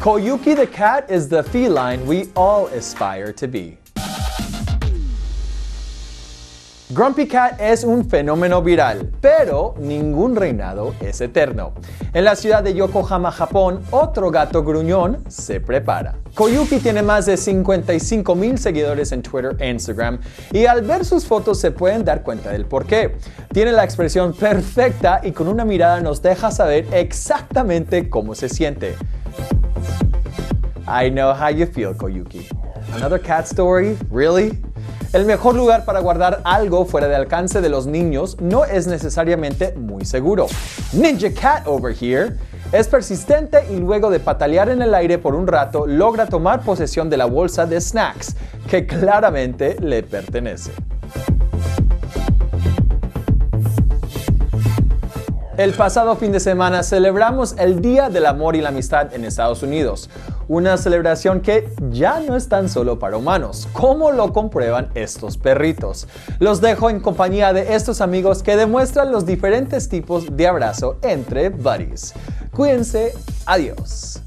Koyuki the cat is the feline we all aspire to be. Grumpy Cat es un fenómeno viral, pero ningún reinado es eterno. En la ciudad de Yokohama, Japón, otro gato gruñón se prepara. Koyuki tiene más de 55 mil seguidores en Twitter e Instagram y al ver sus fotos se pueden dar cuenta del por qué. Tiene la expresión perfecta y con una mirada nos deja saber exactamente cómo se siente. I know how you feel, Koyuki. Another cat story? Really? El mejor lugar para guardar algo fuera de alcance de los niños no es necesariamente muy seguro. Ninja Cat over here es persistente y luego de patalear en el aire por un rato logra tomar posesión de la bolsa de snacks, que claramente le pertenece. El pasado fin de semana celebramos el Día del Amor y la Amistad en Estados Unidos, una celebración que ya no es tan solo para humanos, como lo comprueban estos perritos. Los dejo en compañía de estos amigos que demuestran los diferentes tipos de abrazo entre buddies. Cuídense, adiós.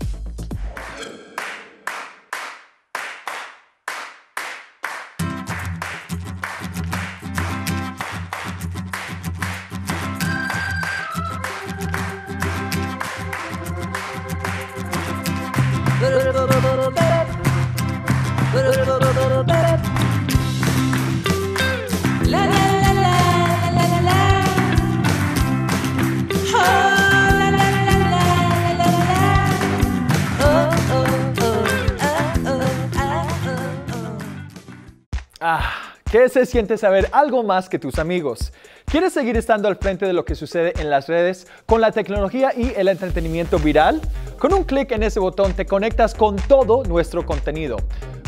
Ah, ¿qué se siente saber algo más que tus amigos? ¿Quieres seguir estando al frente de lo que sucede en las redes con la tecnología y el entretenimiento viral? Con un clic en ese botón te conectas con todo nuestro contenido.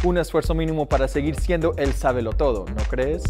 Un esfuerzo mínimo para seguir siendo el sábelo todo, ¿no crees?